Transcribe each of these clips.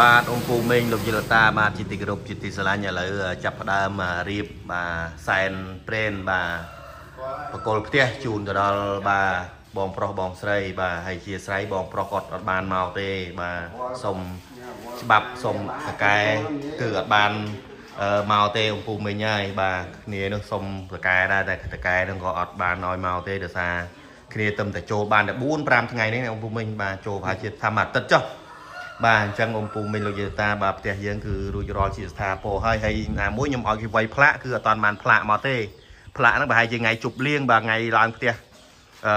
បាទអ៊ំពូមេងលោកយលតាបាទជាទីគោរពជាទីស្រឡាញ់ឥឡូវចាប់ផ្ដើមរៀបបាទសែនព្រេនបាទបកលផ្ទះជូនទៅដល់បាទបងប្រុសបងស្រី បាទហើយជាស្រីបងប្រុសគាត់អត់បានមកទេបាទសុំច្បាប់សុំតកែគឺអត់បានមកទេអ៊ំពូមេងហើយបាទគ្នានោះសុំតកែដែរតែតកែនឹងក៏អត់បានឲ្យមកទេដោយសារគ្នាទៅតែចូលបានតែ4 5ថ្ងៃនេះអ៊ំពូមេងបាទចូលប្រហែលជាធម្មអាទិត្យចុះ បាទអញ្ចឹងអ៊ំពូមីងលោកយាតាបាទផ្ទះយើងគឺរួចរាល់ជាស្ថាពរហើយហើយណាមួយខ្ញុំឲ្យគេវាយផ្លាកគឺអត់តាន់បានផ្លាកមកទេផ្លាកហ្នឹងប្រហែលជាថ្ងៃជប់លៀងបាទថ្ងៃឡើងផ្ទះអឺ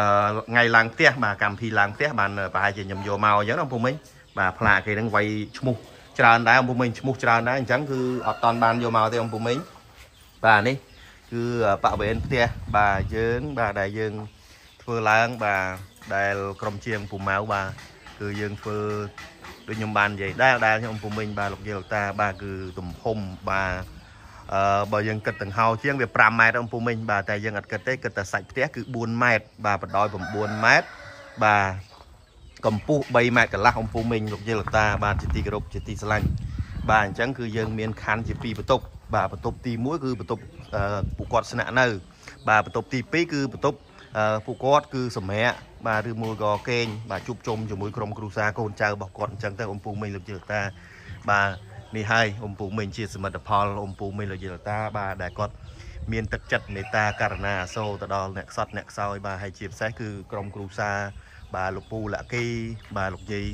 ថ្ងៃឡើងផ្ទះបាទកម្មវិធីឡើងផ្ទះបានប្រហែលជាខ្ញុំយកមកអញ្ចឹងណាអ៊ំពូមីងបាទផ្លាកគេហ្នឹងវាយឈ្មោះច្រើនដែរអ៊ំពូមីងឈ្មោះច្រើនដែរអញ្ចឹងគឺអត់តាន់បានយកមកទេអ៊ំពូមីងបាទនេះគឺបរិវេណផ្ទះបាទយើងបាទដែលយើងធ្វើឡើងបាទដែលក្រុមជាងពូម៉ៅបាទគឺយើងធ្វើ ដូចខ្ញុំបាននិយាយដែរដែលខ្ញុំពុំមិញបាទលោកយាយលោកតាបាទគឺទំហំបាទអឺបើយើងគិតទាំងហោជាងវា5ម៉ែត្រអង្គពុំមិញបាទតែយើងអត់គិតទេគិតតែសាច់ផ្ទះគឺ4ម៉ែត្របាទបណ្ដោយ9ម៉ែត្របាទកម្ពស់3ម៉ែត្រកន្លះអង្គពុំមិញលោកយាយលោកតាបាទជាទីគោរពជាទីស្រឡាញ់បាទអញ្ចឹងគឺយើងមានខណ្ឌជា2បន្ទប់បាទបន្ទប់ទី1គឺបន្ទប់ពួកគាត់ស្នាក់នៅ បាទបន្ទប់ទី2គឺបន្ទប់ពួកគាត់គឺសម្រាប់បាទឬមួយក៏កេងបាទជួបជុំជាមួយក្រុមគ្រួសារកូនចៅរបស់គាត់អញ្ចឹងទៅអ៊ំពូមីងលោកជិលតាបាទនេះហើយអ៊ំពូមីងជាសមិទ្ធផលអ៊ំពូមីងលោកជិលតាបាទដែលគាត់មានទឹកចិត្តមេត្តាករណាអាសូរទៅដល់អ្នកខ្សត់អ្នកខ្សោយបាទហើយជាពិសេសគឺក្រុមគ្រួសារបាទលោកពូលាក់គីបាទលោកយាយ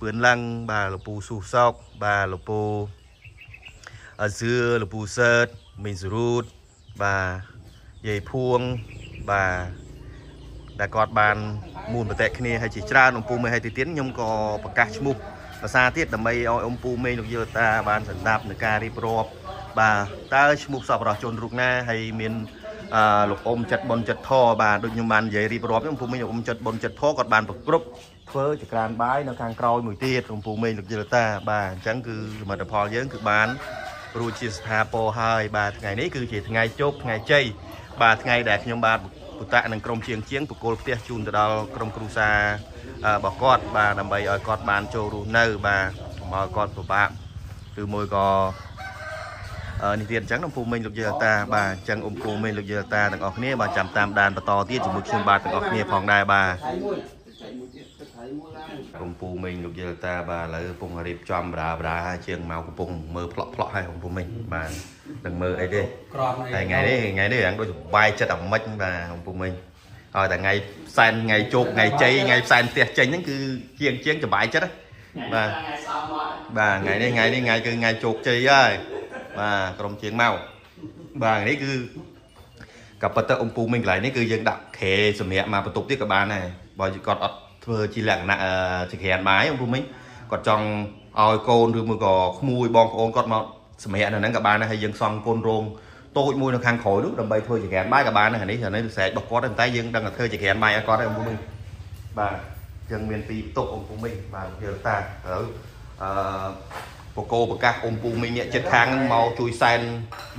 ពឿនឡាំងបាទលោកពូស៊ូសោកបាទលោកពូអសឿលោកពូសើតមីងសរូតបាទយាយភួងបាទ ដែលគាត់បានមូលបតិគ្នាហើយជាច្រើនអំពូមេហើយទីទៀតខ្ញុំក៏ប្រកាសឈ្មោះភាសាទៀតដើម្បីឲ្យអំពូមេលោកយោតាបានសម្ដាប់នឹងការរៀបរាប់បាទតើឈ្មោះសពរបស់ជនរូបណាហើយមានអឺលោកអ៊ំចិត្តបុនចិត្តធបាទដូចខ្ញុំបាននិយាយរៀបរាប់អំពូមេលោកអ៊ំចិត្តបុនចិត្តធគាត់បានប្រគ្រប់ធ្វើចក្រានបាយនៅខាងក្រោយមួយទៀតអំពូមេលោកយោតាបាទអញ្ចឹងគឺសមិទ្ធផលយើងគឺបានរួចជាស្ថាពរហើយបាទថ្ងៃនេះគឺជាថ្ងៃជោគថ្ងៃជ័យបាទថ្ងៃដែលខ្ញុំបាទ ពុតៈនិងក្រុមជាងជាងបកគលផ្ទះជូនទៅដល់ក្រុមគ្រួសាររបស់គាត់បាទដើម្បីឲ្យគាត់បានចូលរស់នៅ បាទកុំឲ្យគាត់ពិបាកឬមួយក៏នេះទៀតអញ្ចឹងនៅភូមិមិញលោកយាតាបាទអញ្ចឹងអ៊ំភូមិមិញលោកយាតាទាំងអស់គ្នាបាទចាំតាមដានបន្តទៀតជាមួយខ្ញុំបាទទាំងអស់គ្នាផងដែរបាទ កំពូមិញលោកយាតាបាទឥឡូវកំពុងរៀបចំបរាបរាជាងមកកំពុងមើលផ្លក់ផ្លក់ឲ្យកំពូមិញបាទនឹងមើលអីទេតែថ្ងៃនេះថ្ងៃនេះយ៉ាងដូចសុបាយចិត្តអាម៉េចបាទកំពូមិញហើយតែថ្ងៃផ្សែនថ្ងៃជោគថ្ងៃជ័យថ្ងៃផ្សែនផ្ទះចេញហ្នឹងគឺជាងជាងសុបាយចិត្តបាទបាទថ្ងៃនេះថ្ងៃនេះថ្ងៃគឺថ្ងៃជោគជ័យហើយបាទក្រុមជាងមកបាទនេះគឺក៏ប៉ុន្តែអំពូមិញកន្លែងនេះគឺយើងដាក់ក្រែសម្រាប់មកបន្ទប់ទៀតក៏បានដែរបើគាត់អត់ ធ្វើជាលក្ខណៈចក្រានបាយអំពូមិញគាត់ចង់ឲ្យកូនឬមួយក៏ក្មួយបងប្អូនគាត់មកសម្រាប់នៅហ្នឹងក៏បានដែរហើយយើងសង់កូនរោងតូចមួយនៅខាងក្រោយនោះដើម្បីធ្វើចក្រានបាយក៏បានដែរនេះនេះស្រែករបស់គាត់តែយើងដឹងតែធ្វើចក្រានបាយឲ្យគាត់ដែរអំពូមិញបាទយើងមានពីបន្ទប់អំពូមិញបាទយល់តាឥឡូវអឺបកោប្រកាសអ៊ំពូមីងអ្នកចិត្តខាងហ្នឹងមកជួយសែន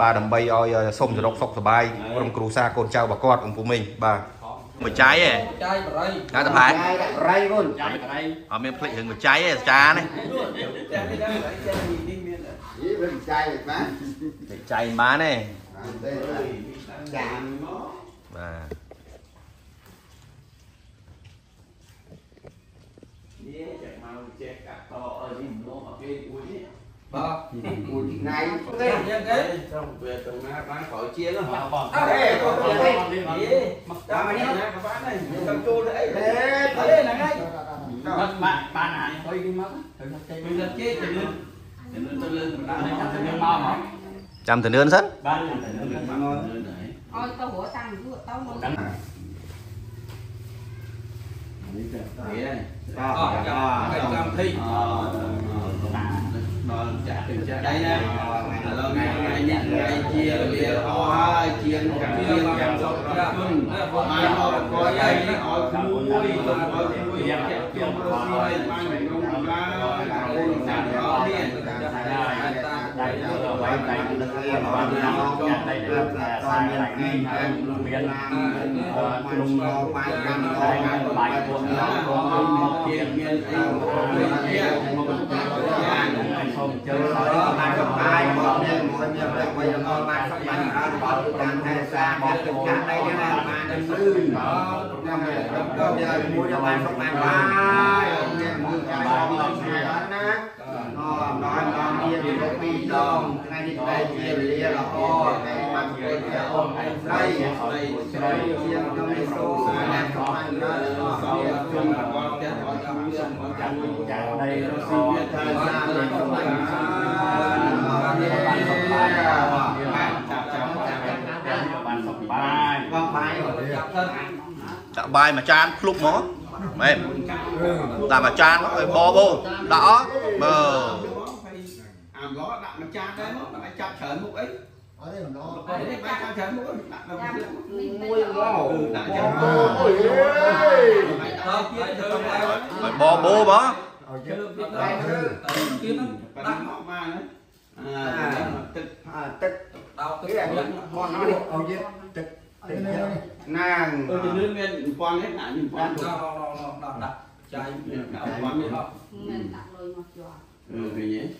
បាទដើម្បីឲ្យសុំសរុបសុខសบายក្រុមគ្រួសារកូនចៅរបស់គាត់អ៊ំពូមីងបាទ បច្ច័យហ៎បច្ច័យបរិយហៅតផែបរិយគុណបរិយអត់មានភ្លេចរឿងបច្ច័យទេចានេះបច្ច័យបានបច្ច័យបានទេចាបាទនេះចាក់មកចេះកាត់តអើ Vâng, mùi thịt Cái Xong, về tầng này bán khỏi chia lắm hả? Ờ, thế, có chia đây Đó, mà nhé, bán này, cầm chô đấy Thế, ở là ngay Mất bạn, bạn này, tôi đi mất Mình là chết, tình lưng Tình lưng, tình lưng, tình lưng mau mà Trăm tình lưng sẵn? Bán này, tình lưng, bán ngon Ôi, tao hủa tăng, tao đi đây là quay tay lực lượng toàn dân đây là toàn dân ghi miền trung mai gần bài của nó có một chuyện miền trung សូមជើ បានសុបាយមកនេះមួយមានព្រះវិញ្ញាណបានសុបាយបានបត់តាមតែសាមកទឹកចាស់ đây ណាបានទៅលឺខ្ញុំទៅយកមួយបានសុបាយបាយនេះមួយចាំបានណាអរដល់ដល់មានលោកពីរដងថ្ងៃនេះតែជាវេលាល្អតែបានជួយព្រះអង្គឯស្រីស្រីស្រីជាងខ្ញុំនេះសូមណាស់សុបាយណាស់អរជុំរបស់ទាំងអស់តាម មានមកចាំចាំនៃរស់ស៊ីវាថាសាលេសុបាយណាស់អរបានសុបាយបានចាប់ចាប់ចាប់បានសុបាយបងបាយចាប់ទៅចាក់បាយមួយចានភ្លុកមកមែនដាក់មួយចានឲ្យបបោដាក់អស់បើអាំឡដាក់មួយចានដែរមកដាក់ចាប់ច្រើនមុខអី ở đây mà nó នេះបាយចាប់ច្រើនមុខដាក់ដល់មួយមកដាក់ចាំអូយអើទៀតធ្វើ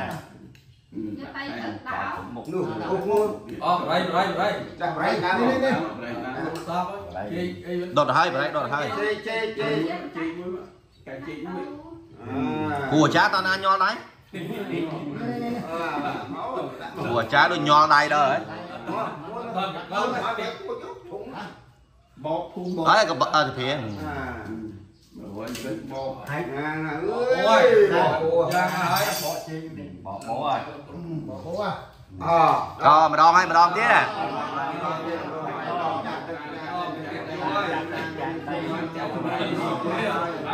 ជុំឲ្យទឹកផ្លេចជុំរងរើណាហ្នឹងហើយតែកុំភ្លេចទឹកសណានឹងណាគ្រូអាចារ្យធំដល់ដល់ដល់អត់អស់ហើយហ្នឹងហើយសោះហេអសមួយទៀតហ្នឹងហើយហ្នឹងហើយដល់ដល់ដល់ទៅផាត់ដល់ភុកនឹងដាក់បាទទូដល់អូអាហ្នឹងឯងទឹកសហ្នឹងឯងទៅទៅទឹកដោនោះអូមួយអូរៃរៃរៃចាស់ប្រៃណានេះនេះស្ដាប់គេអីដុតទៅហើយបរិយដុតទៅហើយជេជេជេជីកមួយកាជីកមួយគ្រូអាចារ្យតើណាញ័រដៃអឺមកគ្រូអាចារ្យដូចញ័រដៃដល់ហើយដល់ដល់បោកភូមិបោកហើយក៏អត់ទៅ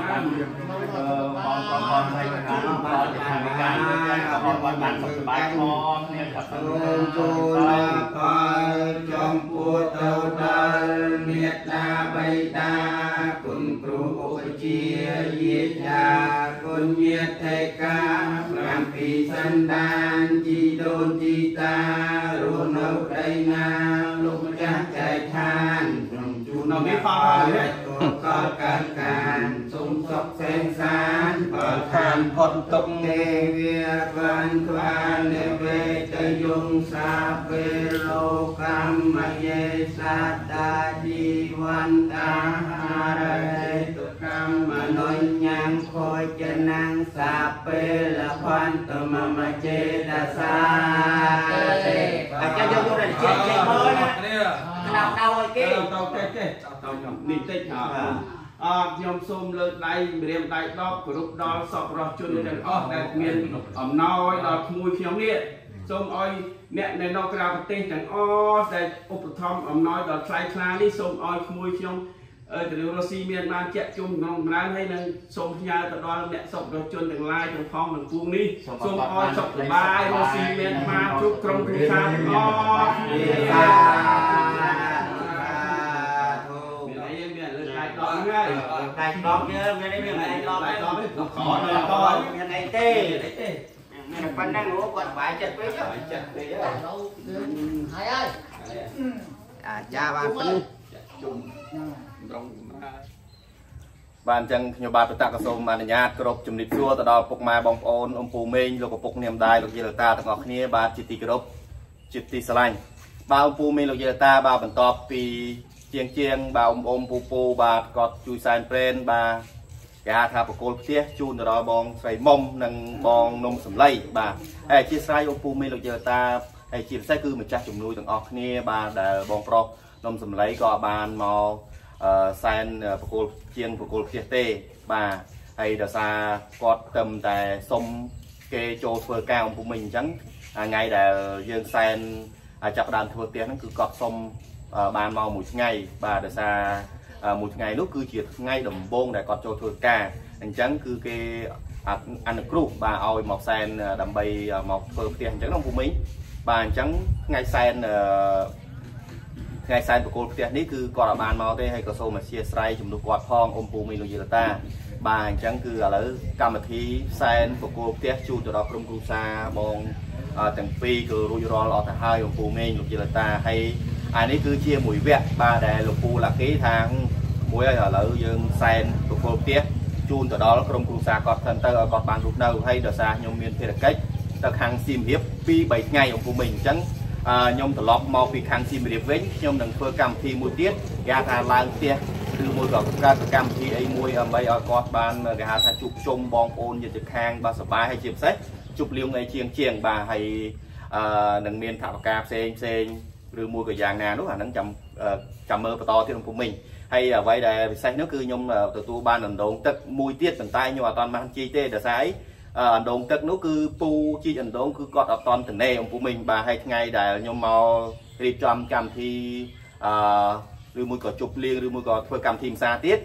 ព្រាងបើវិញទៅបោកអើយអូយអូយយ៉ាងហើយ bỏ trên Ờ. bỏ bố à អអម្ដងហើយម្ដងទៀតសូមទូលផលចំពោះទៅដល់មេត្តាបិតាគុណគ្រូឧបជាយាយាគុណញាតិកាប្រាំពីសន្តានជីដូនជីតារស់នៅប្តីណាលោកម្ចាស់ចែកឋានក្នុងជួននៅផល កលកើតការសូមសុខសេនសានផលឋានផុតទុកទេវាបានក្បាលនិវេតយងសាពេលោកម្មយេសាតាជីវន្តាហារហេតុកម្មនុញ្ញំខោចនាំងសាពេលភន្តមមចេតសាទេអញ្ចឹងយកយកតែចេះចេះមើលណា នេះក្តៅដៅឲ្យគេគេតោចេះចេះតោនេះតិចហ่าអរខ្ញុំសូមលើកដៃម្រាមដៃដប់គោរពដល់សពរស់ជនទាំងអស់ដែលមានអំណោយដល់ក្មួយខ្ញុំនេះសូមឲ្យអ្នកនៅនៅក្រៅប្រទេសទាំងអស់ដែលឧបត្ថម្ភអំណោយដល់ថ្លៃថ្លានេះសូមឲ្យក្មួយខ្ញុំអឺទៅរស់ស៊ីមានបានជាក់ជុំក្នុងម្ដងហើយនឹងសូមផ្ញើទៅដល់អ្នកសពរស់ជនទាំងឡាយទាំងផងទាំងពួងនេះសូមឲ្យសុខសប្បាយរស់ស៊ីមានបានគ្រប់ក្រុមគ្រួសារទាំងអស់គ្នាមានអីមានលើដៃដង ហើយតែដបយើងមានអីមានអីដបដៃឯងដងទៅខអដល់ត់តតយមានអីទេអីទេមានប៉ុណ្ណឹងហូបគាត់បាយចិត្តពេកបាយចិត្តទេ đâu hai ơi អាចារ្យបានប៉ុណ្ណឹងជុំត្រង់បាទអញ្ចឹងខ្ញុំបាទបតកសូមអនុញ្ញាតគ្រប់ជំរាបសួរទៅដល់ពុកម៉ែបងប្អូនអ៊ំពូមេងលោកឪពុកនាមដាយលោកយាយលោកតាទាំងអស់គ្នាបាទជាទីគោរពជាទីស្រឡាញ់បាទអ៊ំពូមេងលោកយាយលោកតាបាទបន្ទាប់ពី ជាងជាងបាទអ៊ំអ៊ំពូពូបាទគាត់ជួយសែនព្រេនបាទគេហៅថាបកគលផ្ទះជូនទៅដល់បងស្រីមុំនិងបងនំសំឡីបាទហើយអធិស្ឋានអ៊ំពូមេងលោកយាយលោកតាហើយជាពិសេសគឺម្ចាស់ជំនួយទាំងអស់គ្នាបាទដែលបងប្រុសនំសំឡីក៏បានមកអឺសែនប្រគល់ជាងប្រគល់ផ្ទះទេបាទហើយដោយសារគាត់ទឹមតែសុំគេចូលធ្វើការអំពុំមិញអញ្ចឹងថ្ងៃដែលយើងសែនចាប់ផ្ដើមធ្វើផ្ទះហ្នឹងគឺគាត់សុំអឺ បានមកមួយថ្ងៃបាទដោយសារអឺមួយថ្ងៃនោះគឺជាថ្ងៃដំបូងដែលគាត់ចូលធ្វើការអញ្ចឹងគឺគេអអនុគ្រោះបាទឲ្យមកសែនដើម្បីមកធ្វើផ្ទះអញ្ចឹងណាភូមិបាទអញ្ចឹងថ្ងៃសែនអឺថ្ងៃសែនបកគលផ្ទះនេះគឺគាត់អត់បានមកទេហើយក៏សូមអធិស្ឋានជំនួសគាត់ផងអ៊ំពូមីលោកយីលតាបាទអញ្ចឹងគឺឥឡូវកម្មវិធីសែនបកគលផ្ទះជូនទៅដល់ក្រុមគ្រួសារបងទាំងពីរគឺរួចរាល់អស់ទៅហើយអ៊ំពូមីលោកយីលតាហើយ អានេះគឺជាមួយវគ្គបាទដែលលោកពូឡាគីថាមួយហើយឥឡូវយើងសែនបកគលផ្ទះជូនទៅដល់ក្រុមគ្រួសារគាត់សិនទៅឲ្យគាត់បានរស់នៅហើយដោយសារខ្ញុំមានភារកិច្ចទៅខាងសៀមរាប2 3ថ្ងៃអ៊ំពូមីអញ្ចឹងខ្ញុំត្រឡប់មកពីខាងសៀមរាបវិញខ្ញុំនឹងធ្វើកម្មវិធីមួយទៀតគេហៅថាឡើងផ្ទះឬមួយក៏កើតកម្មវិធីអីមួយដើម្បីឲ្យគាត់បានគេហៅថាជួបជុំបងប្អូនញាតិខាងបាទសប្បាយហើយជាពិសេសជប់លៀងអីជាងជាងបាទហើយអឺនឹងមានថវិកាផ្សេងផ្សេង ឬមួយក៏យ៉ាងណានោះអាហ្នឹងចាំចាំមើលបន្តទៀតក្នុងភូមិញហើយអ្វីដែលពិសេសនោះគឺខ្ញុំទទួលបានអណ្ដូងទឹកមួយទៀតប៉ុន្តែខ្ញុំអត់ទាន់បានជីទេដោយសារអីអណ្ដូងទឹកនោះគឺពូជីកអណ្ដូងគឺគាត់អត់តន់តនេអំពូមិញបាទហើយថ្ងៃដែលខ្ញុំមករៀបចំកម្មវិធីអឺឬមួយក៏ជប់លៀងឬមួយក៏ធ្វើកម្មវិធីផ្សារទៀត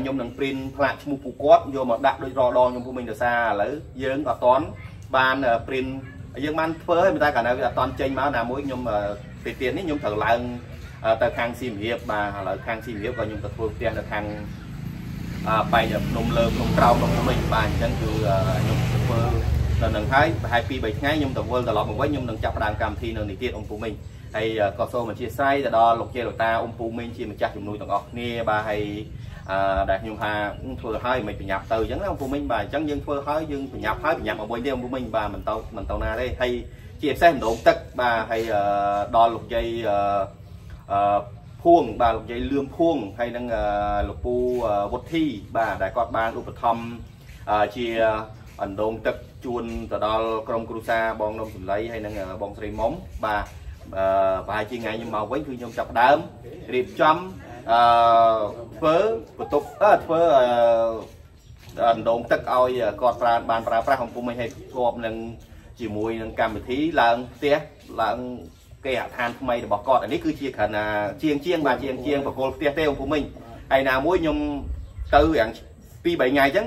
ខ្ញុំនឹងព្រីនផ្លាកឈ្មោះពូគាត់យកមកដាក់ដូចរដងខ្ញុំពូមិញដោយសារឥឡូវយើងអត់តន់បានព្រីនយើងបានធ្វើហើយតែកាលនៅវាអត់តន់ចេញមកណាមួយខ្ញុំ ពេលទៀតនេះខ្ញុំត្រូវឡើងទៅខាងសៀមរាបបាទឥឡូវខាងសៀមរាបក៏ខ្ញុំទៅធ្វើផ្ទះនៅខាងបែកភ្នំលើភ្នំក្រោមភ្នំវិញបាទអញ្ចឹងគឺខ្ញុំធ្វើទៅនឹងហើយប្រហែល2 3ថ្ងៃខ្ញុំទៅវិលត្រឡប់មកវិញខ្ញុំនឹងចាប់ផ្ដើមកម្មវិធីនៅនេះទៀតអង្គពូមិញហើយក៏សូមអធិស្ឋានទៅដល់លោកជាលោកតាអ៊ំពូមីងជាម្ចាស់ជំនួយទាំងអស់គ្នាបាទហើយអឺដែលខ្ញុំថាធ្វើឲ្យមិនប្រញាប់ទៅអញ្ចឹងណាអ៊ំពូមីងបាទអញ្ចឹងយើងធ្វើឲ្យយើងប្រញាប់ហើយប្រញាប់មកវិញទេអ៊ំពូមីងបាទមិនទៅមិនទៅណាទេហើយ ជាពិសេសម្ដងទឹកបាទហើយដល់លោកយាយអឺភួងបាទលោកយាយលឿមភួងហើយនឹងលោកពូវុទ្ធីបាទដែលគាត់បានឧបត្ថម្ភជាអណ្ដូងទឹកជូនទៅដល់ក្រុមគ្រួសារបងនំសំឡីហើយនឹងបងស្រីមុំបាទអឺប្រហែលជាថ្ងៃខ្ញុំមកវិញគឺខ្ញុំចាប់ដើមរៀបចំអឺធ្វើបន្ទប់អឺធ្វើអណ្ដូងទឹកឲ្យគាត់ប្រើបានប្រើប្រាស់អំពុំឲ្យឲ្យធ្លាប់នឹង ជាមួយនឹងកម្មវិធីឡើងផ្ទះឡើងគេហដ្ឋានថ្មីរបស់គាត់អានេះគឺជាគ្រាន់តែជាងជាងបាទជាងជាងបកគលផ្ទះទេអង្គភូមិញហើយណាមួយខ្ញុំទៅយ៉ាង2 3ថ្ងៃអញ្ចឹង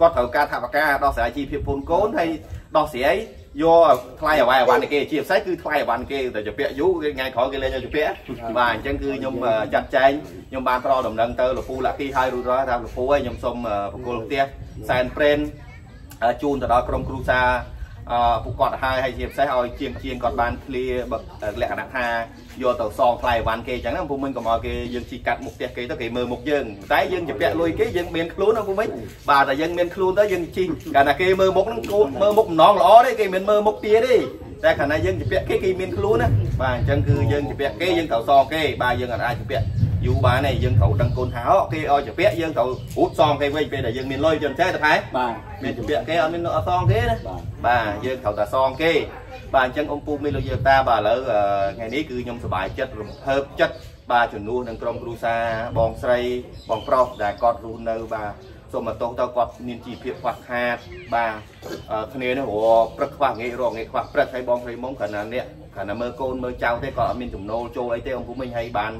គាត់ត្រូវការថវិកាដោះស្រាយជីវភាពពូនកូនហើយដោះស្រាយយកថ្លៃអវ៉ៃអវ៉ាន់គេជាពិសេសគឺថ្លៃអវ៉ាន់គេតែជាពាក់យូរគេថ្ងៃក្រោយគេលេងឲ្យជាពាក់បាទអញ្ចឹងគឺខ្ញុំចាត់ចែងខ្ញុំបានប្រដំណឹងទៅលពូលាក់គីឲ្យរួចរាល់ថាលពូឲ្យខ្ញុំសូមបកគលផ្ទះសែនព្រេនជូនទៅដល់ក្រុមគ្រូសាអឺ ពួកគាត់ហើយហើយជាពិសេសឲ្យជាងជាងគាត់បានឃ្លាលក្ខណៈថាយកទៅសងថ្លៃអីវ៉ាន់គេអញ្ចឹងណាពុំមិញកុំឲ្យគេយើងជីកាត់មុខផ្ទះគេទៅគេមើលមុខយើងតែយើងជាពាក់លុយគេយើងមានខ្លួនណាពុំមិញបាទតែយើងមានខ្លួនទៅយើងជីកាលណាគេមើលមុខហ្នឹងមើលមុខម្ដងល្អទេគេមិនមើលមុខទៀតទេតែខណៈយើងជាពាក់គេគេមានខ្លួនណាបាទអញ្ចឹងគឺយើងជាពាក់គេយើងត្រូវសងគេបាទយើងអាចជាពាក់ យូរបានហើយយើងត្រូវដឹងគុណថាគេឲ្យជាពាក់យើងត្រូវរូតសងគេវិញពេលដែលយើងមានលុយចឹងទេតើផែបាទមានជាពាក់គេអត់មានអត់សងគេណាបាទយើងត្រូវតែសងគេបាទអញ្ចឹងអ៊ំពូមានលោកយាតាបាទឥឡូវថ្ងៃនេះគឺខ្ញុំសប្បាយចិត្តរំភើបចិត្តបាទជំនួសនឹងក្រុមគ្រួសារបងស្រីបងប្រុសដែលគាត់រស់នៅបាទសូមមកទោសទៅគាត់មានជីវភាពខ្វះខាតបាទគ្នានេះរព្រឹកខ្វះងាយរងាយខ្វះព្រឹកហើយបងស្រីមុំគ្រាន់តែអ្នកគ្រាន់តែមើលកូនមើលចៅទេគាត់អត់មានចំណូលចូលអីទេអង្គពុំមិញហើយបាន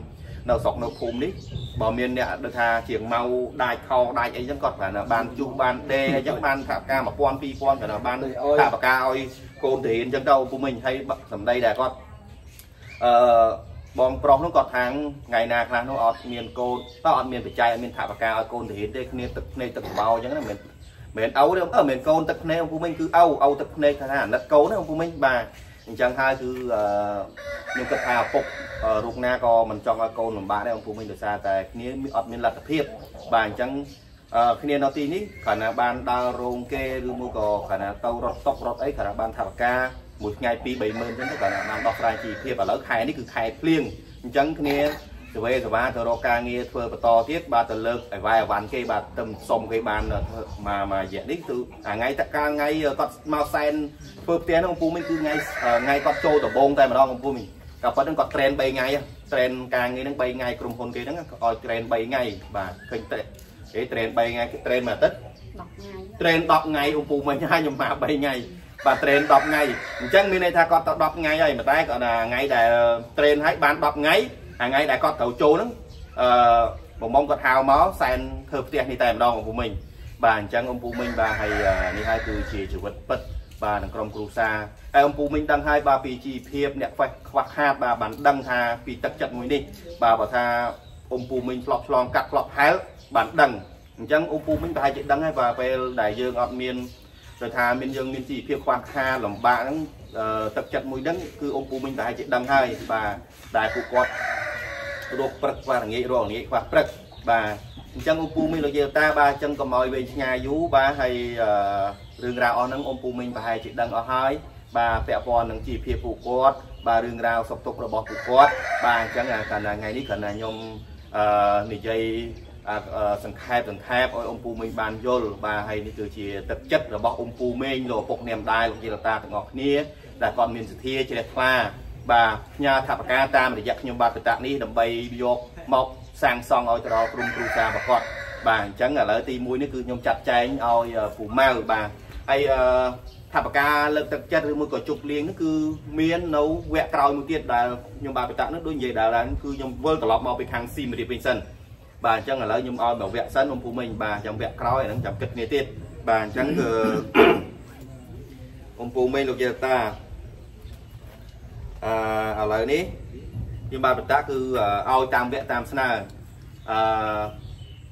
នៅស្រុកនៅភូមិនេះបើមានអ្នកដូចថាជាងមកដាច់ខោដាច់អីចឹងគាត់បានបានជុះបានដេអញ្ចឹងបានថាផ្កា1000 2000គាត់បានថាផ្កាឲ្យកូនទៅរៀនចឹងទៅពុំមិញហើយសម្ដីដែលគាត់អឺបងប្រុសនោះគាត់ថាងថ្ងៃណាខ្លះនោះអត់មានកូនតើអត់មានបច្ច័យអត់មានថាបកាឲ្យកូនទៅរៀនទេគ្នាទឹកភ្នែកទឹកបោអញ្ចឹងណាមិនមែនឪទេអឺមិនកូនទឹកភ្នែកអង្គពុំមិញគឺឪឪទឹកភ្នែកថាអាណិតកូនណាអង្គពុំមិញបាទ អញ្ចឹងហើយគឺខ្ញុំគិតថាឪពុករូបណាក៏មិនចង់ឲ្យកូនលំបាកដែរអង្គពុំមិញដោយសារតែគ្នាអត់មានលទ្ធភាពបាទអញ្ចឹងគ្នានៅទីនេះគ្រាន់តែបានដើររោងគេឬមួយក៏គ្រាន់តែទៅរត់តុករត់អីគ្រាន់តែបានថាបកាមួយថ្ងៃ2 3ម៉ឺនអញ្ចឹងទៅគាត់បានដោះស្រាយជីវភាពឥឡូវខែនេះគឺខែភ្លៀងអញ្ចឹងគ្នា ទៅវេសវ៉ាទៅរកការងារធ្វើបន្តទៀតបាទទៅលើកអីវ៉ៃអវ៉ាន់គេបាទទៅសុំគេបានមកមករយៈនេះគឺថ្ងៃតកាលថ្ងៃគាត់មកសែនធ្វើផ្ទះនោះពូមិញគឺថ្ងៃថ្ងៃគាត់ចូលដំបងតែម្ដងពូមិញក៏ប៉ុន្តែគាត់ត្រេន3ថ្ងៃត្រេនការងារហ្នឹង3ថ្ងៃក្រុមហ៊ុនគេហ្នឹងឲ្យត្រេន3ថ្ងៃបាទឃើញតែគេត្រេន3ថ្ងៃគេត្រេនមួយអាទិត្យ10ថ្ងៃត្រេន10ថ្ងៃអ៊ំពូមិញហើយខ្ញុំមក3ថ្ងៃបាទត្រេន10ថ្ងៃអញ្ចឹងមានន័យថាគាត់ទៅ10ថ្ងៃហើយប៉ុន្តែគាត់ថាថ្ងៃដែលត្រេនហើយបាន10ថ្ងៃ ថ្ងៃដែលគាត់ត្រូវចូលហ្នឹងអឺបងមុំគាត់ហៅមកសែនធ្វើផ្ទះនេះតែម្ដងអំពូមីងបាទអញ្ចឹងអំពូមីងបាទហើយនេះហើយគឺជាជីវិតពិតបាទក្នុងក្រុមគ្រួសារហើយអំពូមីងដឹងហើយបាទពីជីវភាពអ្នកខ្វះខ្វះខាតបាទបានដឹងថាពីទឹកចិត្តមួយនេះបាទបើថាអំពូមីងធ្លាប់ឆ្លងកាត់ធ្លាប់ហែលបានដឹងអញ្ចឹងអំពូមីងប្រហែលជាដឹងហើយបាទពេលដែលយើងអត់មានដោយថាមានយើងមានជីវភាពខ្វះខាតលំបាកហ្នឹងទឹកចិត្តមួយហ្នឹងគឺអំពូមីងប្រហែលជាដឹងហើយបាទដែលពួកគាត់ រកព្រឹកខ្វះរងាចរករងាចខ្វះព្រឹកបាទអញ្ចឹងអ៊ំពូមីងលោកយាយតាបាទអញ្ចឹងកុំឲ្យវែងឆ្ងាយយូរបាទហើយរឿងរ៉ាវអស់ហ្នឹងអ៊ំពូមីងប្រហែលជាដឹងអស់ហើយបាទពាក់ព័ន្ធនឹងជីវភាពពួកគាត់បាទរឿងរ៉ាវសុខទុក្ខរបស់ពួកគាត់បាទអញ្ចឹងកាលណាថ្ងៃនេះគ្រាន់តែខ្ញុំអឺនិយាយសង្ខេបសង្ខេបឲ្យអ៊ំពូមីងបានយល់បាទហើយនេះគឺជាទឹកចិត្តរបស់អ៊ំពូមីងលោកឪពុកនាមដែរលោកយាយតាទាំងអស់គ្នាដែលគាត់មានសទ្ធាជ្រះថ្លា បាទផ្ញើថាបការតាមរយៈខ្ញុំបាទបតៈនេះដើម្បីយកមកសាងសង់ឲ្យទៅដល់ក្រុមគ្រួសាររបស់គាត់បាទអញ្ចឹងឥឡូវទី1នេះគឺខ្ញុំចាត់ចែងឲ្យពូម៉ៅបាទហើយថាបការលើកទឹកចិត្តឬមួយក៏ជប់លៀងនេះគឺមាននៅវគ្គក្រោយមួយទៀតដែលខ្ញុំបាទបតៈនោះដូចនិយាយដល់ឡើងគឺខ្ញុំវិលត្រឡប់មកពីខាងស៊ីមរៀបវិញសិនបាទអញ្ចឹងឥឡូវខ្ញុំឲ្យមកវគ្គសិនអ៊ំពូមិញបាទចាំវគ្គក្រោយហ្នឹងចាំគិតគ្នាទៀតបាទអញ្ចឹងគឺអ៊ំពូមិញលោកយាតា អឺឥឡូវនេះខ្ញុំបាទបតាគឺឲ្យតាមវគ្គតាមស្នើអឺ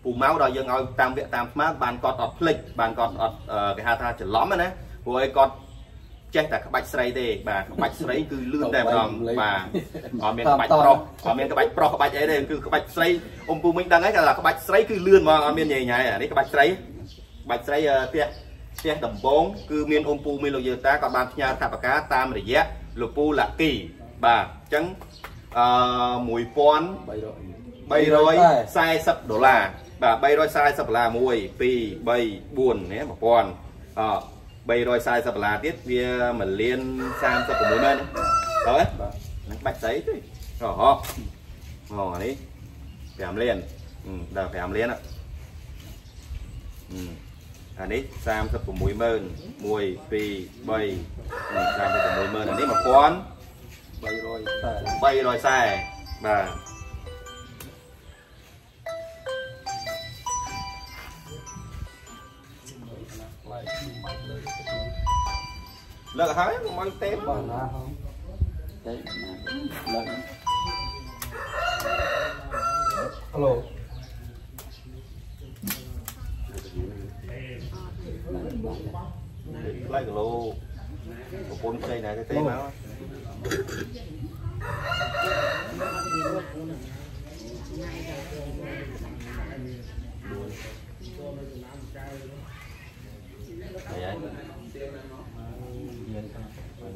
ពូម៉ៅដល់យើងឲ្យតាមវគ្គតាមស្មើបានគាត់អត់ភ្លេចបានគាត់អត់គេហៅថាច្រឡំណាព្រោះឲ្យគាត់ចេះតែក្បាច់ស្រីទេបាទក្បាច់ស្រីគឺលឿនតែម្ដងបាទអត់មានក្បាច់ប្រុសអត់មានក្បាច់ប្រុសក្បាច់អីទេគឺក្បាច់ស្រីអ៊ំពូមិញដឹងហើយថាក្បាច់ស្រីគឺលឿនហ្មងអត់មានញ៉ៃញ៉ៃអានេះក្បាច់ស្រីក្បាច់ស្រីផ្ទះផ្ទះដំបងគឺមានអ៊ំពូមានលោកយាតាក៏បានផ្ញើថាបការតាមរយៈ លោកពូឡាគីបាទអញ្ចឹងអឺ1340ដុល្លារបាទ340ដុល្លារ1 2 3 4ណា1000អ340ដុល្លារទៀតវា1លាន36ម៉ឺនហើយហ្នឹងបាច់ស្អីទេអូហោអូអានេះ5លានដល់5លានអា នេះ36ម៉ឺន1 2 3 36ម៉ឺនអានេះ1000 340បាទលើកហើយមកទេបាទណាហងទេលើកហៅ ឡូផ្លែគីឡូប្រពន្ធផ្សេងណាទេទេមក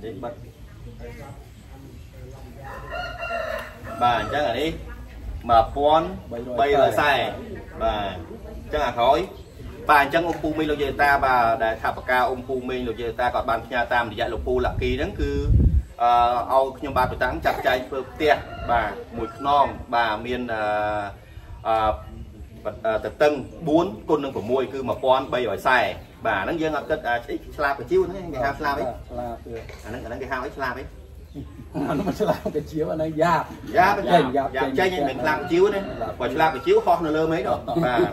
đến bật bà chắc là đi mà pon bay là sai bà chắc là khói បាទអញ្ចឹងអ៊ំពូមីងលោកយាយតាបាទដែលថាបកាអ៊ំពូមីងលោកយាយតាគាត់បានផ្ញើតាមរយៈលោកពូលាក់គីហ្នឹងគឺអឺឲ្យខ្ញុំបាទបតាំងចាត់ចែងធ្វើផ្ទះបាទមួយខ្នងបាទមានអឺអឺតតឹង4គុណនឹង6គឺ1340បាទហ្នឹងយើងអត់គិតអីឆ្លាបកាជីវហ្នឹងគេហៅឆ្លាបអីឆ្លាបអាហ្នឹងអាហ្នឹងគេហៅអីឆ្លាបអី អានោះមិនឆ្លាបកាជីវអាហ្នឹងយ៉ាបយ៉ាបចេញយ៉ាបចេញមិនឆ្លាបកាជីវទេបើឆ្លាបកាជីវហោះនៅលើមេឃដល់បាទ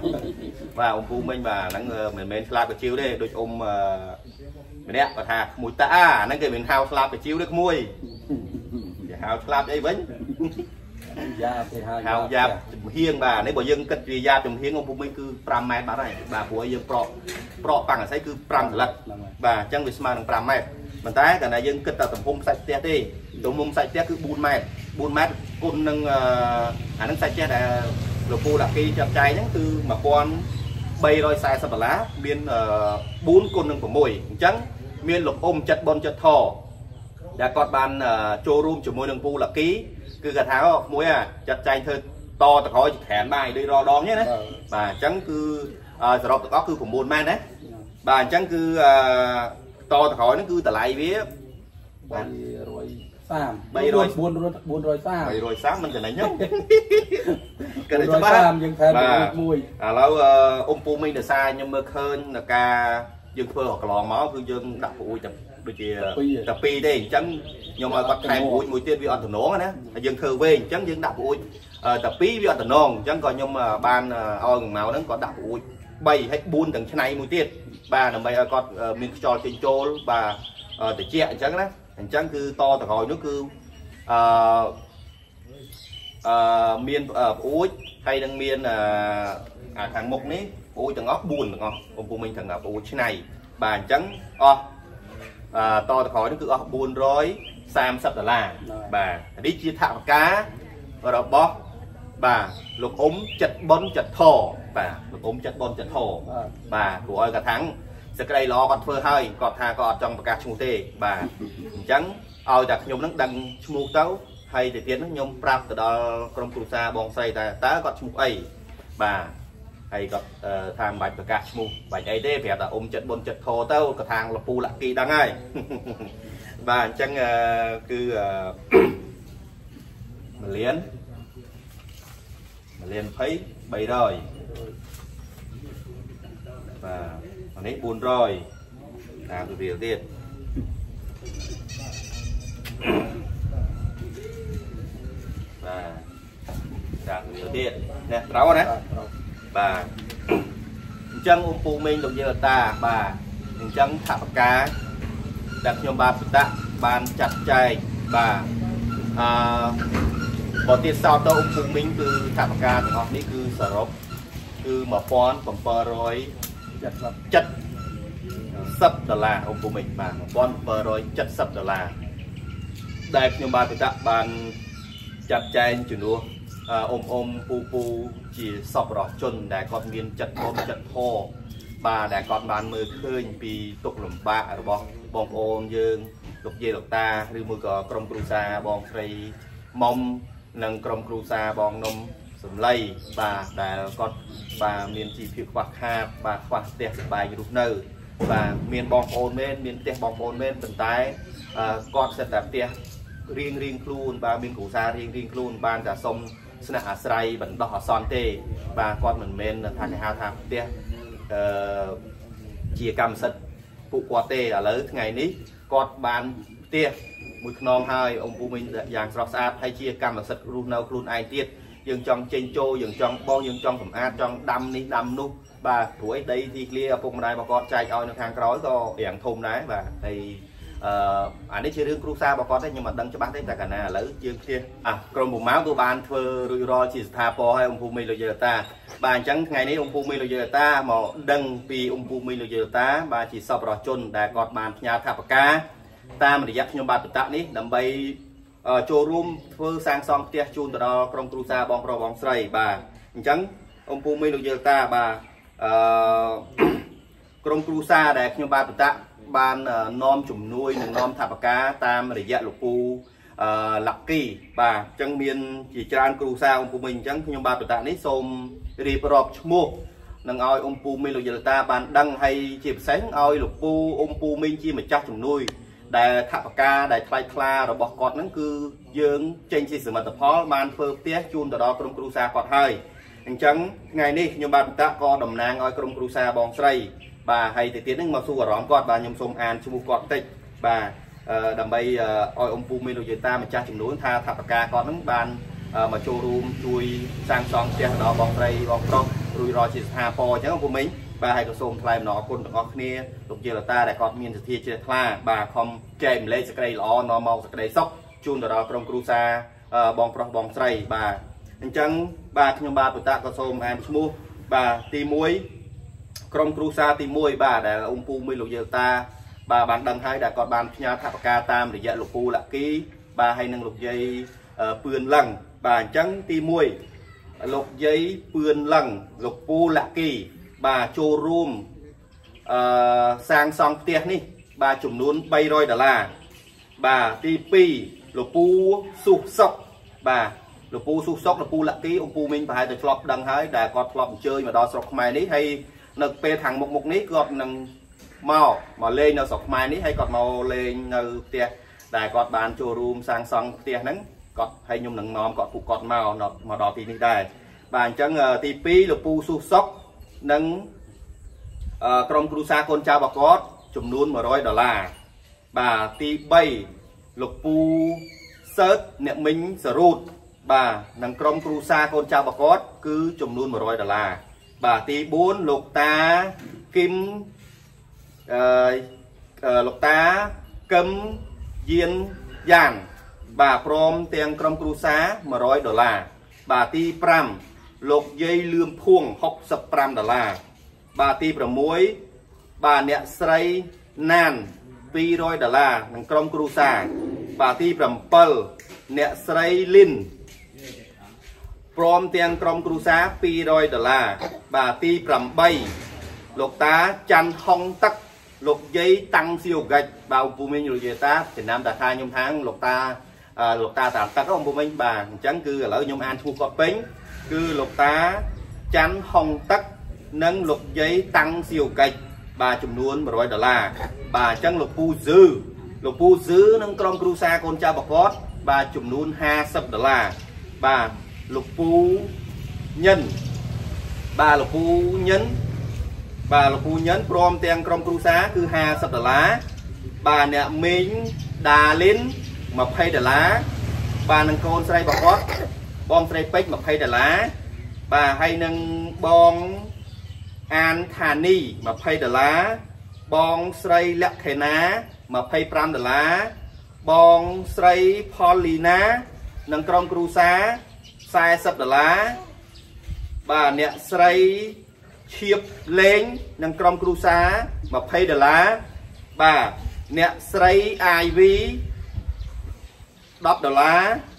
បាទអ៊ំពូមិញបាទហ្នឹងមិនមែនឆ្លាបកាជីវទេដូចអ៊ំម្នាក់គាត់ថាក្មួយតាអាហ្នឹងគេមិនហៅឆ្លាបកាជីវទេក្មួយគេហៅឆ្លាបអីវិញយ៉ាគេហៅហៅយ៉ាចំហៀងបាទនេះបើយើងគិតជាយ៉ាចំហៀងអ៊ំពូមិញគឺ5ម៉ែត្របាត់ហើយបាទព្រោះយើងប្រកប្រកប៉ាំងអាស័យគឺ5សន្លឹកបាទអញ្ចឹងវាស្មើនឹង5ម៉ែត្រប៉ុន្តែកាលណាយើងគិតតែទំហំសាច់ផ្ទះទេ ទំហំសាច់ផ្ទះគឺ4ម៉ែត្រ4ម៉ែត្រគុណនឹងអានឹងសាច់ផ្ទះដែលលោកពូលាគីចាប់ចាយហ្នឹងគឺ1340ដុល្លារមាន4គុណនឹង6អញ្ចឹងមានលោកអ៊ំចិត្តបនចិត្តថដែលគាត់បានចូលរួមជាមួយនឹងពូលាគីគឺគាត់ថាមួយចាត់ចែងធ្វើតតក្រោយក្រានបាយដូចរដងទេណាបាទអញ្ចឹងគឺសរុបទាំងអស់គឺ9ម៉ែត្រណាបាទអញ្ចឹងគឺតទៅក្រោយហ្នឹងគឺតម្លៃវា 330 300 430 330មិនចំណេញទេក៏តែច្បាស់យើងថែមមួយឥឡូវអ៊ំពូមីងដសារខ្ញុំមើលឃើញនៅការយើងធ្វើកន្លងមកគឺយើងដាក់ប្រួយតែដូចជាតែពីរទេអញ្ចឹងខ្ញុំឲ្យគាត់ថែមប្រួយមួយទៀតវាអត់តំណងណាហើយយើងធ្វើវែងអញ្ចឹងយើងដាក់ប្រួយតែពីរវាអត់តំណងអញ្ចឹងក៏ខ្ញុំបានឲ្យងម៉ៅហ្នឹងគាត់ដាក់ប្រួយ3ហើយ4ទាំងឆ្នៃមួយទៀតបាទដើម្បីឲ្យគាត់មានខ្យល់ចេញចូលបាទត្រជាក់អញ្ចឹងណា អញ្ចឹងគឺតតក្រោយនោះគឺអឺអឺមានប្រួយហើយនឹងមានអាខាងមុខនេះប្រួយទាំងអស់4ទាំងអស់បងពូមិញទាំងប្រួយឆ្នៃបាទអញ្ចឹងអស់អឺតតក្រោយនេះគឺអស់430ដុល្លារបាទនេះជាថវិការបស់បាទលោកអ៊ុំចិត្តប៉ុនចិត្តធបាទលោកអ៊ុំចិត្តប៉ុនចិត្តធបាទព្រោះឲ្យកថាំង សក្តីល្អគាត់ធ្វើហើយគាត់ថាគាត់អត់ចង់ប្រកាសឈ្មោះទេបាទអញ្ចឹងឲ្យតែខ្ញុំនឹងដឹងឈ្មោះទៅហើយទៅទៀតខ្ញុំប្រាប់ទៅដល់ក្រុមគ្រួសារបងស្រីតើតើគាត់ឈ្មោះអីបាទហើយគាត់ថាមិនបាច់ប្រកាសឈ្មោះបាច់អីទេប្រាប់តែអ៊ុំចិត្តបុនចិត្តធទៅកថាងលពូលគីដឹងហើយបាទអញ្ចឹងគឺមលៀនមលៀន20 300បាទ អានេះ400តាមទៅរៀលទៀតបាទតាមទៅរៀលទៀតនេះត្រូវណាបាទអញ្ចឹងអ៊ំពូមេងលោកយើតាបាទអញ្ចឹងថវិកាដែលខ្ញុំបាទបដាក់បានចាត់ចែងបាទអឺបើទៀតសោតទៅអ៊ំពូមីងគឺថវិកាទាំងអស់នេះគឺសរុបគឺ1770 10ដុល្លារអ៊ំពូមីងបាទ1770ដុល្លារដែលខ្ញុំបាទបដាក់បានចាត់ចែងជំនួសអ៊ំអ៊ំពូពូជាសពរស់ជន ដែលគាត់មានចិត្តអមចិត្តធម៌បាទដែលគាត់បានមើលឃើញពីទុកលំបាករបស់បងប្អូនយើងលោកយាយលោកតាឬមួយក៏ក្រុមគ្រួសារបងស្រីមុំនិងក្រុមគ្រួសារបងនំ សំឡីបាទដែលគាត់បាទមានជីវភាពខ្វះខាតបាទខ្វះផ្ទះសម្បែងរស់នៅ បាទមានបងប្អូនមែនមានផ្ទះបងប្អូនមែនប៉ុន្តែគាត់សិតតែផ្ទះរៀងរៀងខ្លួនបាទមានគ្រួសាររៀងរៀងខ្លួនបានតែសុំស្នាក់អាស្រ័យបណ្ដោះអាសន្នទេ បាទគាត់មិនមែនថាគេហៅថាផ្ទះអឺជាកម្មសិទ្ធិពួកគាត់ទេឥឡូវថ្ងៃនេះគាត់បានផ្ទះមួយខ្នងហើយអង្គពូមិញយ៉ាងស្រស់ស្អាតហើយជាកម្មសិទ្ធិរស់នៅខ្លួនឯងទៀត យើងចង់ចេញចូលយើងចង់បងយើងចង់សម្អាតចង់ដាំនេះដាំនោះបាទព្រោះអីដីទីធ្លាឪពុកម្ដាយរបស់គាត់ចែកឲ្យនៅខាងក្រោយក៏យ៉ាងធំដែរបាទហើយអឺអានេះជារឿងគ្រួសាររបស់គាត់ទេខ្ញុំមិនដឹងច្បាស់ទេតែកាលណាឥឡូវយើងជិះអាក្រុមពូម៉ៅក៏បានធ្វើរួចរាល់ជាស្ថាពរឲ្យអង្គភូមិលោកយេតាបាទអញ្ចឹងថ្ងៃនេះអង្គភូមិលោកយេតាមកដឹងពីអង្គភូមិលោកយេតាបាទជាសពរជនដែលគាត់បានផ្ញើថវិកាតាមរយៈខ្ញុំបាទបតៈនេះដើម្បី ចូលរួមធ្វើសាងសង់ផ្ទះជូនទៅដល់ក្រុមគ្រួសារបងប្រុសបងស្រីបាទអញ្ចឹងអង្គភូមិលោកយេតាបាទអឺក្រុមគ្រួសារដែលខ្ញុំបាទបតៈបាននាំជំនួយនិងនាំថវិកាតាមរយៈលោកពូអឺឡាក់គីបាទអញ្ចឹងមានជាច្រើនគ្រូសាអង្គពូមីងអញ្ចឹងខ្ញុំបាទបតនេះសូមរៀបរាប់ឈ្មោះនឹងឲ្យអ៊ំពូមីងលោកយលតាបានដឹងហើយជាពិសេសឲ្យលោកពូអ៊ំពូមីងជាម្ចាស់ជំនួយ ដែលថវិកាដែលថ្លៃថ្លារបស់គាត់ហ្នឹងគឺយើងចេញជាសមិទ្ធផលបានធ្វើផ្ទះជូនទៅដល់ក្រុមគ្រួសារគាត់ហើយអញ្ចឹងថ្ងៃនេះខ្ញុំបាទបតក៏តំណាងឲ្យក្រុមគ្រួសារបងស្រី បាទហើយទៅទៀតហ្នឹងមកសួរអារម្មណ៍គាត់បាទខ្ញុំសូមអានឈ្មោះគាត់បន្តិចបាទដើម្បីឲ្យអ៊ំពូមានលោកយាយតាម្ចាស់ចំនួនថាថវិកាគាត់ហ្នឹងបានមកចូលរួមជួយសាងសង់ផ្ទះដល់បងស្រីបងប្រុសរួចរាល់ជាស្ថាពរអញ្ចឹងអ៊ំពូមិញ បាទហើយក៏សូមថ្លែងអំណរគុណទាំងអស់គ្នាលោកយាយតាដែលគាត់មានសទ្ធាជ្រះថ្លាបាទខំចែកម្លែកសេចក្តីល្អនាំមកសេចក្តីសុខជូនទៅដល់ក្រុមគ្រួសារបងប្រុសបងស្រីបាទអញ្ចឹងបាទខ្ញុំបាទពុតៈក៏សូមអានឈ្មោះបាទទី1ក្រុមគ្រូសាទី1បាទដែលអ៊ំពូមួយលោកយើតា បាទបានដឹងហើយដែលគាត់បានផ្ញើថវិកាតាមរយៈលោកពូលាក់គី បាទហើយនឹងលោកយាយពឿនឡឹងបាទអញ្ចឹងទី1លោកយាយពឿនឡឹងលោកពូលាក់គី បាទចូលរួមអឺសាងសង់ផ្ទះនេះ បាទចំនួន300ដុល្លារបាទទី2លោកពូសុខសុកបាទលោកពូសុខសុកលោកពូលាក់គីអង្គពូមីងប្រហែលតែធ្លាប់ដឹងហើយដែលគាត់ធ្លាប់អញ្ជើញមកដល់ស្រុកខ្មែរនេះហើយនៅពេលខាងមុខមុខនេះគាត់នឹងមកមកលេងនៅស្រុកខ្មែរនេះហើយគាត់មកលេងនៅផ្ទះដែលគាត់បានចូលរួមសាងសង់ផ្ទះហ្នឹងគាត់ហើយខ្ញុំនឹងនាំគាត់ពួកគាត់មកមកដល់ទីនេះដែរបាទអញ្ចឹងទី2លោកពូស៊ូសុក និងក្រុមគ្រួសារកូនចៅរបស់គាត់ចំនួន100ដុល្លារបាទទី3លោកពូសើតអ្នកមិញសរូតបាទនិងក្រុមគ្រូសាកូនចៅបកតគឺចំនួន100ដុល្លារបាទទី4លោកតាគឹមអឺលោកតាកឹមយានយ៉ានបាទព្រមទាំងក្រុមគ្រូសា100ដុល្លារបាទទី5 លោកយាយលឿមភួង65ដុល្លារបាទទី6បាទអ្នកស្រីណាន200ដុល្លារនិងក្រុមគ្រូសាបាទទី7អ្នកស្រីលីនព្រមទាំងក្រុមគ្រូសា200ដុល្លារបាទទី8លោកតាច័ន្ទហុងទឹកលោកយាយតាំងសៀវកិច្ចបាទឧពមីងលោកយាយតាចំណាំតាខាខ្ញុំថាងលោកតាលោកតាតាទឹកឧពមីងបាទអញ្ចឹងគឺឥឡូវខ្ញុំអានឈ្មោះគាត់ពេញ គឺលោកតាច័ន្ទហុងទឹកនិងលោកយាយតាំងសៀវកិច្ចបាទចំនួន100ដុល្លារបាទអញ្ចឹងលោកពូហ្សឺលោកពូហ្សឺនិងក្រុមគ្រូសាកូនចៅបកតបាទចំនួន50ដុល្លារបាទលោកពូញិនបាទលោកពូញិនបាទលោកពូញិនព្រមទាំងក្រុមគ្រូសាគឺ50ដុល្លារបាទអ្នកមីងដាលីន20ដុល្លារបាទនឹងកូនស្រីបកត បងស្រីពេជ្រ20ដុល្លារបាទហើយនឹងបងអានថានី20ដុល្លារបងស្រីលក្ខេណា25ដុល្លារបងស្រីផលលីណានិងក្រុមគ្រូសា40ដុល្លារបាទអ្នកស្រីឈៀបលេងនិងក្រុមគ្រូសា20ដុល្លារបាទអ្នកស្រី IV 10ដុល្លារ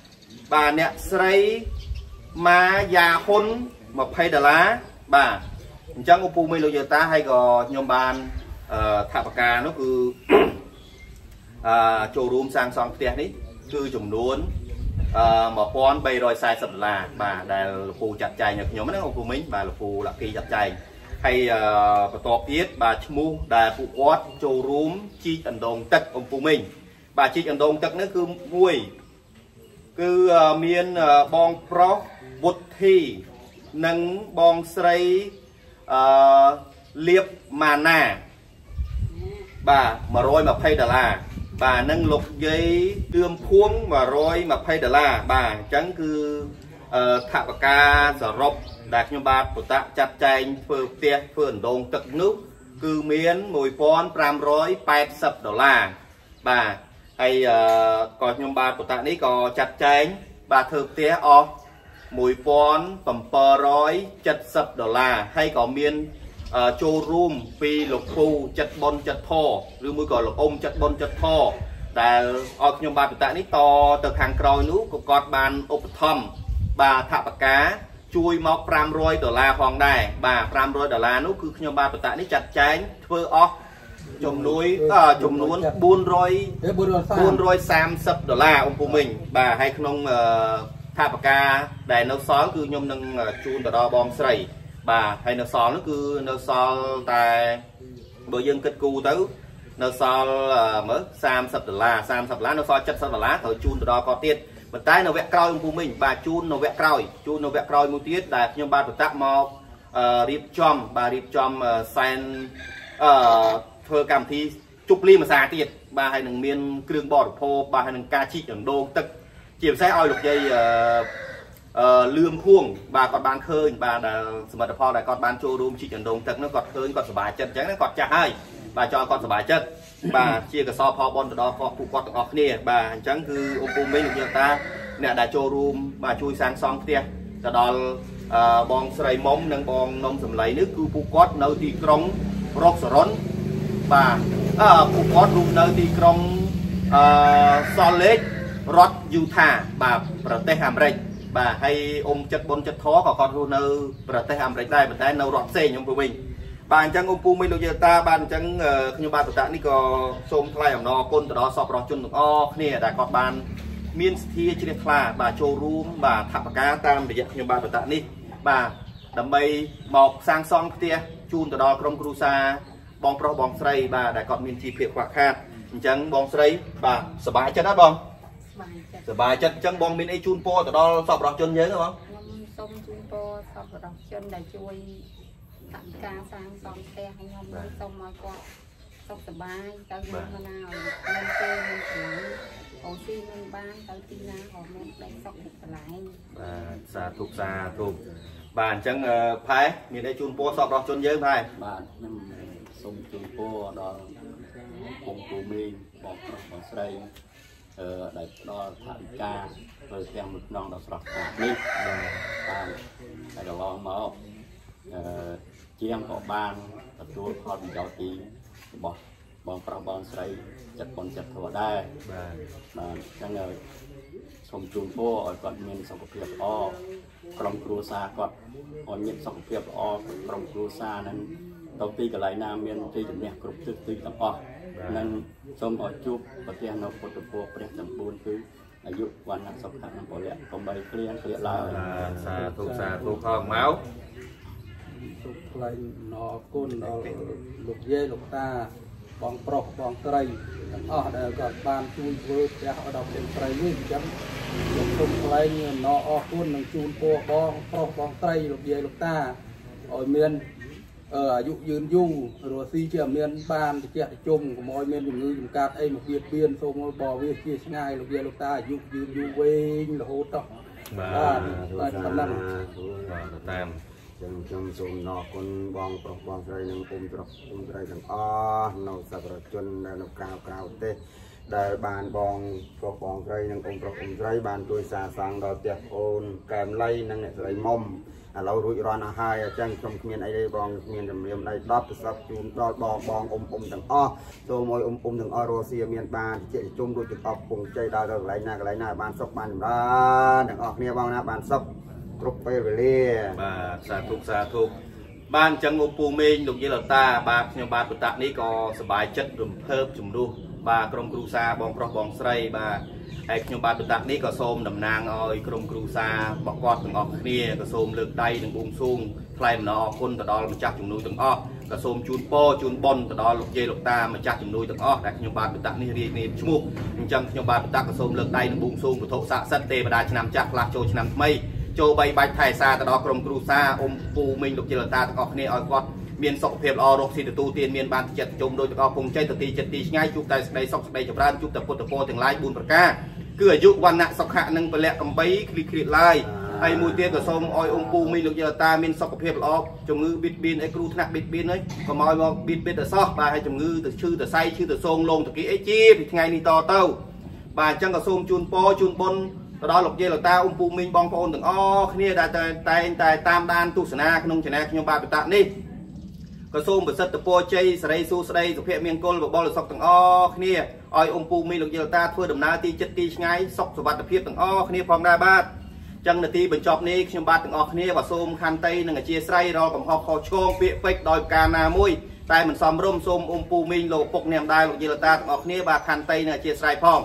បាទអ្នកស្រីម៉ាយ៉ាហ៊ុន20ដុល្លារបាទអញ្ចឹងឧបមេលោកយោតាហើយក៏ខ្ញុំបានថាបការនោះគឺអឺចូលរួមសាងសង់ផ្ទះនេះគឺចំនួនអឺ1340ដុល្លារបាទដែលលោកពូចាត់ចែងឲ្យខ្ញុំហ្នឹងអូពូមីងបាទលោកពូលាក់គីចាត់ចែងហើយបន្ទាប់ទៀតបាទឈ្មោះដែលពួកគាត់ចូលរួមជីកអណ្ដងទឹកអំពូមីងបាទជីកអណ្ដងទឹកនេះគឺមួយ គឺមានបងប្រុសវុទ្ធីនិងបងស្រីអឺលៀបម៉ាណាបាទ120ដុល្លារបាទនឹងលោកយាយទឿមភួង120ដុល្លារបាទអញ្ចឹងគឺអឺថវិកាសរុបដែលខ្ញុំបាទពុតៈចាត់ចែងធ្វើផ្ទះធ្វើអណ្ដូងទឹកនោះគឺមាន1580ដុល្លារបាទ ហើយអឺក៏ខ្ញុំបាទពុតៈនេះក៏ចាត់ចែងបាទធ្វើផ្ទះអស់1770ដុល្លារហើយក៏មានចូលរួមពីលោកពូចិត្តប៉ុនចិត្តធឬមួយក៏លោកអ៊ំចិត្តប៉ុនចិត្តធដែលឲ្យខ្ញុំបាទបតៈនេះតទៅខាងក្រោយនោះក៏គាត់បានឧបត្ថម្ភបាទថបកាជួយមក500ដុល្លារផងដែរបាទ500ដុល្លារនោះគឺខ្ញុំបាទបតៈនេះចាត់ចែងធ្វើអស់ ចំនួនចំនួន400 430ដុល្លារអំពុមិញបាទហើយក្នុងថាបកាដែលនៅសល់គឺខ្ញុំនឹងជូនទៅដល់បងស្រី បាទហើយនៅសល់នោះគឺនៅសល់តែបើយើងគិតគូទៅនៅសល់មើល30ដុល្លារ30ដុល្លារនៅសល់70ដុល្លារត្រូវជូនទៅដល់គាត់ទៀតប៉ុន្តែនៅវគ្គក្រោយអង្គមិញបាទជូននៅវគ្គក្រោយជូននៅវគ្គក្រោយមួយទៀតដែលខ្ញុំបាទបតៈមករៀបចំបាទរៀបចំសែនអឺ ធ្វើកម្មវិធីជប់លីភាសាទៀតបាទហើយនឹងមានគ្រឿងបរិភោគបាទហើយនឹងការជីកដណ្ដូងទឹក ជាពិសេសឲ្យលោកយាយអឺលឿមភួងបាទគាត់បានឃើញបាទដែលសមិទ្ធផលដែលគាត់បានចូលរួមជីកអណ្ដូងទឹកនោះគាត់ឃើញគាត់សប្បាយចិត្តអញ្ចឹងគាត់ចាស់ហើយបាទចង់គាត់សប្បាយចិត្តបាទជាកសលផលបនទៅដល់គាត់ពួកគាត់ទាំងអស់គ្នាបាទអញ្ចឹងគឺអ៊ំពូមីងលោកយាយតាអ្នកដែលចូលរួមបាទជួយសាងសង់ផ្ទះទៅដល់បងស្រីមុំនិងបងនំសំឡីនេះគឺពួកគាត់នៅទីក្រុងរកសរុន បាទអឺពួកគាត់រស់នៅទីក្រុងអឺសលលេខរដ្ឋយូថាបាទប្រទេសអាមេរិកបាទហើយអ៊ំចិត្តបុនចិត្តធក៏គាត់រស់នៅប្រទេសអាមេរិកដែរប៉ុន្តែនៅរដ្ឋផ្សេងខ្ញុំពូវិញបាទអញ្ចឹងអ៊ំពូមីលោកយាតាបាទអញ្ចឹងខ្ញុំបាទបតៈនេះក៏សូមថ្លែងអំណរគុណទៅដល់សពរដ្ឋជនទាំងអស់គ្នាដែលគាត់បាន មានសទ្ធាជ្រះថ្លាបាទចូលរួមបាទថបកាតាមរយៈខ្ញុំបាទបតៈនេះបាទដើម្បីមកសាងសង់ផ្ទះជូនទៅដល់ក្រុមគ្រួសារ បងប្រុសបងស្រីបាទដែលគាត់មានជីវភាពខ្វះខាតអញ្ចឹងបងស្រីបាទសប្បាយចិត្តណាបងសប្បាយចិត្តអញ្ចឹងបងមានអីជូនពរទៅដល់សពរដ្ឋជនយើងហ៎បងខ្ញុំសូមជូនពរសពរដ្ឋជនដែលជួយដាក់ការសាងសង់ផ្ទះឲ្យខ្ញុំសូមឲ្យគាត់សុខសប្បាយទៅយកមកណាឲ្យមានគេមានស្រឡាញ់អូស៊ីមានបានទៅទីណាក៏មានដីសុខមានស្រឡាញ់បាទសាធុសាធុបាទអញ្ចឹងអឺផែមានអីជូនពរសពរបស់ជនយើងផែបាទខ្ញុំ សូមជូនពរដល់ ông ពូមីងបងប្រុសបងស្រីអឺដែលផ្ដល់ថវិកាធ្វើផ្ទះមួយខ្នងដល់ស្រស់ស្អាតនេះបាទហើយកន្លងមកអឺជាងក៏បានទទួលផលប្រយោជន៍ពីរបស់បងប្រុសបងស្រីចិត្តបុណ្យចិត្តធម៌ដែរបាទបាទអញ្ចឹងហើយសូមជូនពរឲ្យគាត់មានសុខភាពល្អក្រុមគ្រួសារគាត់ឲ្យមានសុខភាពល្អក្រុមគ្រួសារនឹង ទៅទីកន្លែងណាមានទីជំនះគ្រប់ទិសទីទាំងអស់និងសូមឲ្យជួបប្រទះនៅពុទ្ធពរព្រះទាំង4គឺអាយុវណ្ណៈសុខៈនិងពលៈកុំបីគ្លៀងគ្លៀកឡើយបាទសាធុសាធុផងមកសូមថ្លែងអំណរគុណដល់លោកយាយលោកតាបងប្រុសបងស្រីទាំងអស់ដែលគាត់បានជួយធ្វើផ្ទះឲ្យដល់ព្រះស្រីនេះអញ្ចឹងលោកសូមថ្លែងអំណរអរគុណនិងជូនពរបងប្រុសបងស្រីលោកយាយលោកតាឲ្យមាន អឺអាយុយឺនយូររស់ស៊ីជាមានបានតិចតិចុំកុំឲ្យមានជំងឺចំកាត់អីមកបៀតបៀនសូមឲ្យបរិវាជាឆ្ងាយលោកយាយលោកតាអាយុយឺនយូរវែងរហូតដល់បាទបាទប៉ុណ្ណឹងបាទទៅតាមចឹងខ្ញុំសូមអរគុណបងប្រុសបងស្រីនិងពុំប្រុសពុំស្រីទាំងអស់នៅសក្តិជនដែលនៅក្រៅក្រៅប្រទេសដែលបានបងប្រុសបងស្រីនិងអ៊ំប្រុសអ៊ំស្រីបានជួយសាងសង់ដល់ផ្ទះប្អូនកែមលៃនិងអ្នកស្រីមុំ ឥឡូវរួចរាល់ណាស់ហើយអញ្ចឹងខ្ញុំគ្មានអីទេបងគ្មានចម្រៀមដៃ10ទៅសពជូនដល់បងបងអ៊ំអ៊ំទាំងអស់សូមឲ្យអ៊ំអ៊ំទាំងអស់រស់ស៊ីមានបានជាជុំរួចទាំងអស់ពងជ័យដល់ទៅកន្លែងណាកន្លែងណាបានសុខបានចម្រើនទាំងអស់គ្នាបងណាបានសុខគ្រប់ពេលវេលាបាទសាធុសាធុបានអញ្ចឹងលោកពូមេងលោកយាយលតា បាទខ្ញុំបាទពុតៈនេះក៏សប្បាយចិត្តរំភើបជំនួសបាទក្រុមគ្រូសាបងប្រុសបងស្រីបាទ ហើយខ្ញុំបាទពុតៈនេះក៏សូមតំណាងឲ្យក្រុមគ្រូសារបស់គាត់ទាំងអស់គ្នាក៏សូមលើកដៃនិងបួងសួងថ្លែងអំណរអគុណទៅដល់ម្ចាស់ជំនួយទាំងអស់ក៏សូមជូនពរជូនបុណ្យទៅដល់លោកយាយលោកតាម្ចាស់ជំនួយទាំងអស់ដែលខ្ញុំបាទពុតៈនេះរៀបនាមឈ្មោះអញ្ចឹងខ្ញុំបាទពុតៈក៏សូមលើកដៃនិងបួងសួងវត្ថុស័ក្តិសិទ្ធិទេវតាឆ្នាំចាស់ខ្លះចូលឆ្នាំថ្មីចូលបីបាច់ថែសារទៅដល់ក្រុមគ្រូសាអ៊ំពូមីងលោកជិលតាទាំងអស់គ្នាឲ្យគាត់ មានសុខភាពល្អរកស៊ីទទួលទានមានបានចិត្តជុំដោយទាំងអស់ពងជ័យទៅទីចិត្តទីឆ្ងាយជួបតែសេចក្តីសុខសេចក្តីចម្រើនជួបតែពុទ្ធពរទាំងឡាយ4ប្រការគឺអាយុវណ្ណៈសុខៈនិងពលៈកំបីគ្លីគ្លៀតឡាយហើយមួយទៀតក៏សូមឲ្យអ៊ំពូមីងលោកជិលតាមានសុខភាពល្អជំងឺបៀតបៀនអីគ្រូថ្នាក់បៀតបៀនហើយកុំឲ្យមកបៀតបៀនទៅសោះបាទហើយជំងឺទៅឈឺទៅសៃឈឺទៅសងលងទៅគីអីជាពីថ្ងៃនេះតទៅបាទអញ្ចឹងក៏សូមជូនពរជូនបុណ្យទៅដល់លោកយាយលោកតាអ៊ំពូមីងបងប្អូនទាំងអស់គ្នាដែលតែតែងតែតាមដានទស្សនាក្នុងឆានែលខ្ញុំបាទបតៈនេះ ក៏សូមប្រសិទ្ធពរជ័យសេរីសួស្តីសុភមង្គលបបលសុខទាំងអស់គ្នាឲ្យអ៊ំពូមីងលោកយាយលោកតាធ្វើដំណើរទីចិត្តទីឆ្ងាយសុខសុវត្ថិភាពទាំងអស់គ្នាផងដែរបាទចឹងនាទីបញ្ចប់នេះខ្ញុំបាទទាំងអស់គ្នាបាទសូមខន្តីនិងអធិស្ឋានរាល់កំហុសខុសឆ្គងពាក្យពេចន៍ដោយប្រការណាមួយតែមិនសមរម្យសូមអ៊ំពូមីងលោកពុកអ្នកម្ដាយលោកយាយលោកតាទាំងអស់គ្នាបាទខន្តីនិងអធិស្ឋានផង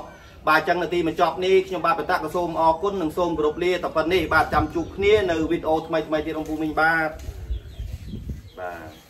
បាទចឹងនាទីបញ្ចប់នេះខ្ញុំបាទបតៈក៏សូមអរគុណនិងសូមគោរពលាតែប៉ុណ្្នេះបាទចាំជួបគ្នានៅវីដេអូថ្មីថ្មីទៀតអង្គភូមិញបាទបាទ